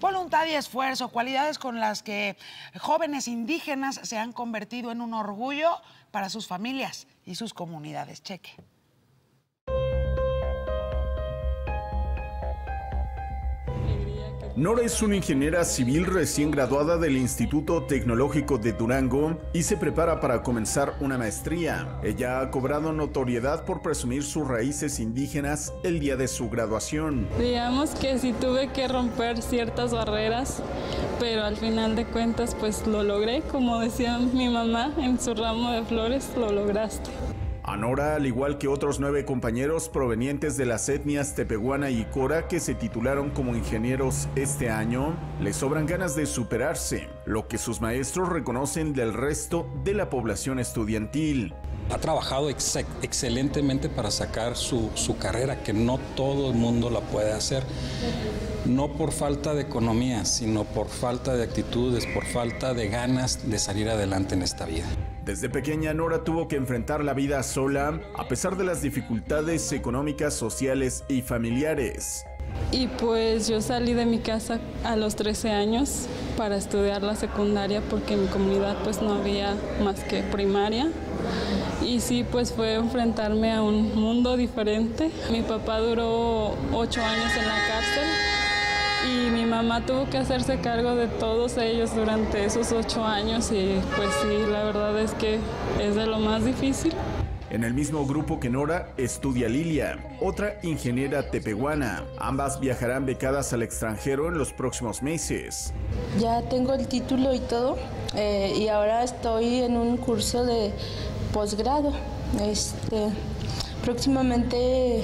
voluntad y esfuerzo, cualidades con las que jóvenes indígenas se han convertido en un orgullo para sus familias y sus comunidades. Cheque. Nora es una ingeniera civil recién graduada del Instituto Tecnológico de Durango y se prepara para comenzar una maestría. Ella ha cobrado notoriedad por presumir sus raíces indígenas el día de su graduación. Digamos que sí tuve que romper ciertas barreras, pero al final de cuentas pues lo logré, como decía mi mamá en su ramo de flores, lo lograste. A Nora, al igual que otros nueve compañeros provenientes de las etnias Tepehuana y Cora que se titularon como ingenieros este año, les sobran ganas de superarse, lo que sus maestros reconocen del resto de la población estudiantil. Ha trabajado excelentemente para sacar su, su carrera, que no todo el mundo la puede hacer no por falta de economía, sino por falta de actitudes, por falta de ganas de salir adelante en esta vida. Desde pequeña Nora tuvo que enfrentar la vida sola a pesar de las dificultades económicas, sociales y familiares. Y pues yo salí de mi casa a los 13 años para estudiar la secundaria porque en mi comunidad pues no había más que primaria. Y sí, pues fue enfrentarme a un mundo diferente. Mi papá duró ocho años en la cárcel y mi mamá tuvo que hacerse cargo de todos ellos durante esos ocho años y pues sí, la verdad es que es de lo más difícil. En el mismo grupo que Nora estudia Lilia, otra ingeniera tepehuana. Ambas viajarán becadas al extranjero en los próximos meses. Ya tengo el título y todo, eh, y ahora estoy en un curso de posgrado. Este, próximamente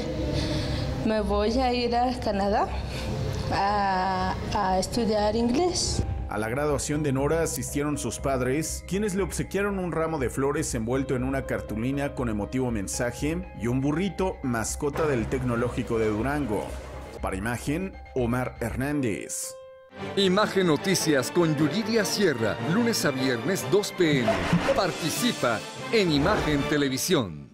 me voy a ir a Canadá a, estudiar inglés. A la graduación de Nora asistieron sus padres, quienes le obsequiaron un ramo de flores envuelto en una cartulina con emotivo mensaje y un burrito mascota del Tecnológico de Durango. Para imagen, Omar Hernández. Imagen Noticias con Yuridia Sierra, lunes a viernes 2 pm. Participa en Imagen Televisión.